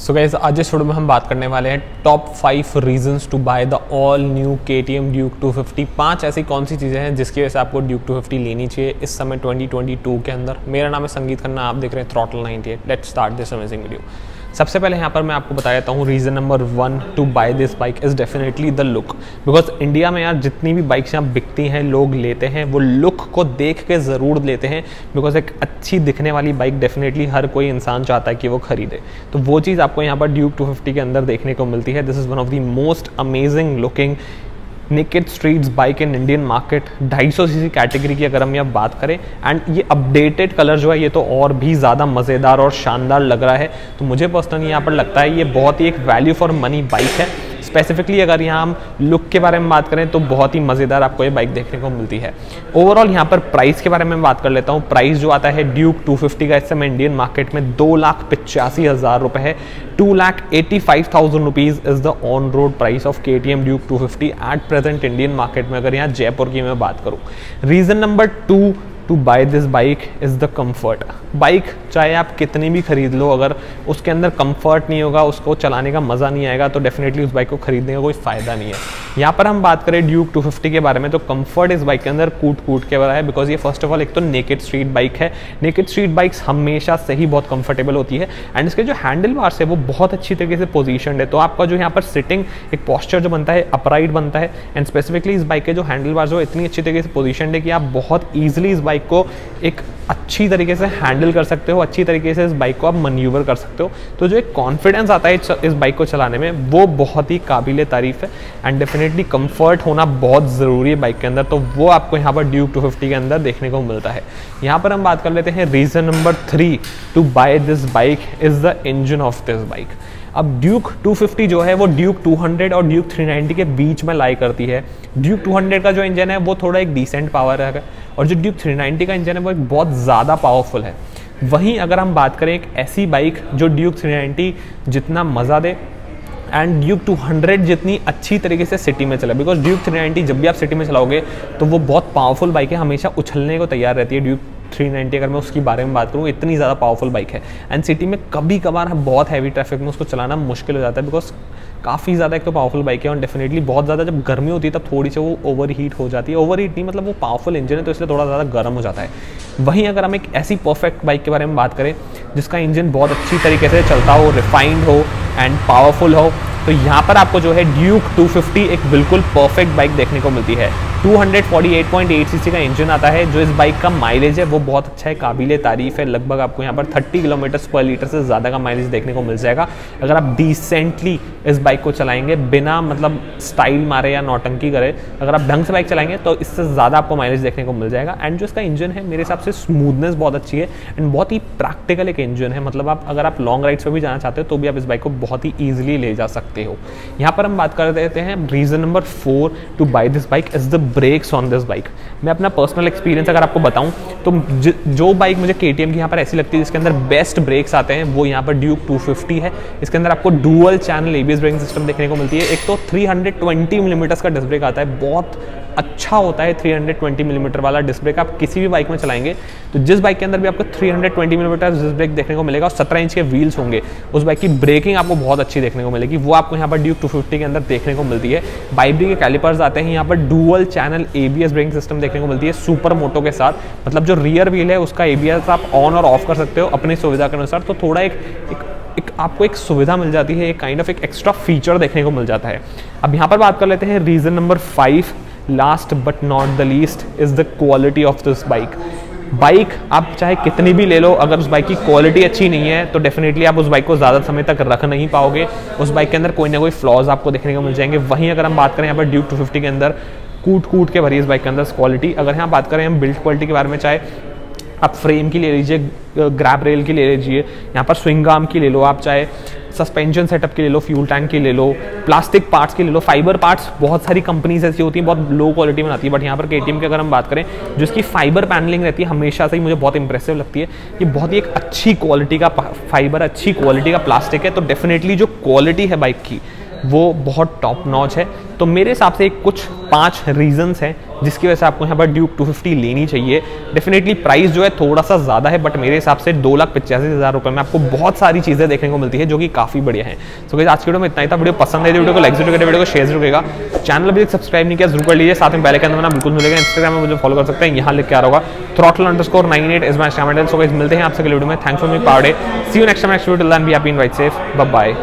सो gas आज इस video में हम बात करने वाले हैं top five reasons to buy the all new K T M Duke two fifty पाँच ऐसी कौन सी चीज़ें हैं जिसकी वजह से आपको ड्यूक टू फिफ्टी लेनी चाहिए इस समय 2022 के अंदर। मेरा नाम है संगीत खन्ना, आप देख रहे हैं throttle ninety eight. Let start this amazing video सबसे पहले यहाँ पर मैं आपको बता देता हूँ reason number one to buy this bike is definitely the look because India में यार जितनी भी बाइक्स यहाँ बिकती हैं, लोग लेते हैं, वो लुक को देख के ज़रूर लेते हैं बिकॉज़ एक अच्छी दिखने वाली बाइक डेफिनेटली हर कोई इंसान चाहता है कि वो खरीदे। तो वो चीज़ आपको यहाँ पर ड्यूब टू के अंदर देखने को मिलती है। This is one of the most amazing looking naked streets bike in Indian market 250 CC category की अगर हम यहाँ बात करें एंड ये अपडेटेड कलर जो है, ये तो और भी ज़्यादा मज़ेदार और शानदार लग रहा है। तो मुझे पर्सनली यहाँ पर लगता है ये बहुत ही एक वैल्यू फॉर मनी बाइक है। स्पेसिफिकली अगर यहाँ हम लुक के बारे में बात करें तो बहुत ही मज़ेदार आपको ये बाइक देखने को मिलती है। ओवरऑल यहाँ पर प्राइस के बारे में बात कर लेता हूँ। प्राइस जो आता है ड्यूक 250 का इस समय इंडियन मार्केट में दो लाख पिचासी हज़ार रुपये है। Two lakh eighty five thousand rupees is the on road price of K T M Duke two fifty at present Indian market में। अगर यहाँ जयपुर की मैं बात करूँ। Reason number two to buy this bike is the comfort bike चाहे आप कितनी भी खरीद लो, अगर उसके अंदर कंफर्ट नहीं होगा, उसको चलाने का मज़ा नहीं आएगा तो डेफिनेटली उस बाइक को खरीदने का कोई फ़ायदा नहीं है। यहाँ पर हम बात करें ड्यूक 250 के बारे में तो कंफर्ट इस बाइक के अंदर कूट कूट के रहा है बिकॉज़ ये फ़र्स्ट ऑफ़ ऑल एक तो नेकेड स्ट्रीट बाइक है। नेकेड स्ट्रीट बाइक्स हमेशा से ही बहुत कंफर्टेबल होती है एंड इसके जो हैंडल बार्स है, वो बहुत अच्छी तरीके से पोजिशन है। तो आपका जो यहाँ पर सिटिंग एक पॉस्चर जो बनता है अपराइट बनता है एंड स्पेसिफिकली इस बाइक के जो हैंडल बार्स जो इतनी अच्छी तरीके से पोजिशन है कि आप बहुत ईजिली इस बाइक को एक अच्छी तरीके से हैंडल कर सकते हो, अच्छी तरीके से इस बाइक को आप मनयूवर कर सकते हो। तो जो एक कॉन्फिडेंस आता है इस बाइक को चलाने में, वो बहुत ही काबिल तारीफ़ है। एंड डेफिनेटली कंफर्ट होना बहुत ज़रूरी है बाइक के अंदर। तो वो आपको यहाँ पर ड्यूक 250 के अंदर देखने को मिलता है। यहाँ पर हम बात कर लेते हैं reason number three to buy this bike is the engine of this bike अब ड्यूक 250 जो है, वो ड्यूक 200 और ड्यूक 390 के बीच में लाई करती है। ड्यूक 200 का जो इंजन है, वो थोड़ा एक डिसेंट पावर है। और जो ड्यूक 390 का इंजन है, वो एक बहुत ज़्यादा पावरफुल है। वहीं अगर हम बात करें एक ऐसी बाइक जो ड्यूक 390 जितना मज़ा दे एंड ड्यूक 200 जितनी अच्छी तरीके से सिटी में चला। बिकॉज़ ड्यूक 390 जब भी आप सिटी में चलाओगे तो वो बहुत पावरफुल बाइक है, हमेशा उछलने को तैयार रहती है ड्यूक 390 अगर मैं उसकी बारे में बात करूँ, इतनी ज़्यादा पावरफुल बाइक है। एंड सिटी में कभी कभार बहुत हैवी ट्रैफ़िक में उसको चलाना मुश्किल हो जाता है बिकॉज़ काफ़ी ज़्यादा एक तो पावरफुल बाइक है और डेफिनेटली बहुत ज़्यादा जब गर्मी होती है, तब थोड़ी सी वो ओवर हीट हो जाती है। ओवर हीट नहीं मतलब वो पावरफुल इंजन है तो इसलिए थोड़ा ज़्यादा गर्म हो जाता है। वहीं अगर हम एक ऐसी परफेक्ट बाइक के बारे में बात करें, जिसका इंजन बहुत अच्छी तरीके से चलता हो रिफाइंड हो एंड पावरफुल हो तो यहाँ पर आपको जो है ड्यूक 250 एक बिल्कुल परफेक्ट बाइक देखने को मिलती है। 248.8 सीसी का इंजन आता है, जो इस बाइक का माइलेज है, वो बहुत अच्छा है, काबिल तारीफ़ है। लगभग आपको यहाँ पर 30 किलोमीटर पर लीटर से ज़्यादा का माइलेज देखने को मिल जाएगा। अगर आप डिसेंटली इस बाइक को चलाएँगे, बिना मतलब स्टाइल मारे या नौटंकी करे, अगर आप ढंग से बाइक चलाएँगे तो इससे ज़्यादा आपको माइलेज देखने को मिल जाएगा। एंड जो इसका इंजन है, मेरे हिसाब से स्मूथनेस बहुत अच्छी है एंड बहुत ही प्रैक्टिकल एक इंजन है। मतलब आप, अगर आप लॉन्ग राइड्स पर भी जाना चाहते हो तो भी आप इस बाइक को बहुत ही ईजिली ले जा सकते हो। यहाँ पर हम बात कर देते हैं reason number four to buy this bike is the brakes on this bike मैं अपना पर्सनल एक्सपीरियंस अगर आपको बताऊँ तो ज, जो बाइक मुझे केटीएम की यहाँ पर ऐसी लगती है जिसके अंदर बेस्ट ब्रेक्स आते हैं वो यहाँ पर ड्यूक 250 है। इसके अंदर आपको dual channel ABS braking system देखने को मिलती है। एक तो 320 मिलीमीटर mm का डिस्क ब्रेक आता है बहुत अच्छा होता है 320 मिलीमीटर mm वाला डिस्क ब्रेक आप किसी भी बाइक में चलाएँगे तो जिस बाइक के अंदर भी आपको 320 मिलीमीटर डिस्क ब्रेक देखने को मिलेगा और 17 इंच के व्हील्स होंगे उस बाइक की ब्रेकिंग आपको बहुत अच्छी देखने को मिलेगी। वो आपको यहाँ पर ड्यूक 250 के अंदर देखने को मिलती है। बाइबरी के कैलिपर्स आते हैं यहाँ पर dual channel ABS braking system देखने को मिलती है सुपर मोटो के साथ। मतलब जो रियर व्हील है उसका एबीएस आप ऑन और ऑफ़ कर सकते हो अपनी सुविधा के अनुसार। तो थोड़ा एक, एक एक आपको एक सुविधा मिल जाती है एक काइंड ऑफ़ एक एक्स्ट्रा फीचर देखने को मिल जाता है। अब यहाँ पर बात कर लेते हैं reason number five last but not the least is the quality of this bike bike आप चाहे कितनी भी ले लो अगर उस बाइक की क्वालिटी अच्छी नहीं है तो डेफिनेटली आप उस बाइक को ज़्यादा समय तक रख नहीं पाओगे। उस बाइक के अंदर कोई ना कोई फ्लॉज आपको देखने को मिल जाएँगे। वहीं अगर हम बात करें यहाँ पर ड्यूक टू के अंदर कूट कूट के भरी इस बाइक के अंदर क्वालिटी अगर यहाँ बात करें हम बिल्ड क्वालिटी के बारे में, चाहे आप फ्रेम की ले लीजिए ग्रैप रेल की ले लीजिए, यहाँ पर स्विंग आर्म की ले लो आप, चाहे सस्पेंशन सेटअप की ले लो फ्यूल टैंक की ले लो प्लास्टिक पार्ट्स की ले लो फाइबर पार्ट्स बहुत सारी कंपनीज़ ऐसी होती हैं, बहुत लो क्वालिटी में आती है बट यहाँ पर के की अगर हम बात करें जो इसकी फाइबर पैनलिंग रहती है, हमेशा से ही मुझे बहुत इंप्रेसिव लगती है। कि बहुत ही एक अच्छी क्वालिटी का फाइबर अच्छी क्वालिटी का प्लास्टिक है तो डेफिनेटली जो क्वालिटी है बाइक की वो बहुत टॉप नॉच है। तो मेरे हिसाब से कुछ पाँच रीजंस हैं जिसकी वजह से आपको यहाँ पर ड्यूक 250 लेनी चाहिए। डेफिनेटली प्राइस जो है थोड़ा सा ज़्यादा है बट मेरे हिसाब से दो लाख पचासी हज़ार रुपये में आपको बहुत सारी चीज़ें देखने को मिलती है जो कि काफ़ी बढ़िया है। सो so, आज की वीडियो में इतना ही था। वीडियो पसंद है वीडियो को लाइक ज़रूर करें वीडियो को शेयर ज़रूर चैनल अभी सब्सक्राइब नहीं किया ज़रूर कर लीजिए। साथ में पहले के अंदर बिल्कुल मिलेगा इंस्टाग्राम में मुझे फॉलो कर सकते हैं। यहाँ लिख के आ रहा होगा throttle underscore nine eight is my so मिलते हैं आपसे वीडियो में। थैंक्स फॉर मी पार्डे see you next next video be happy in ride safe bye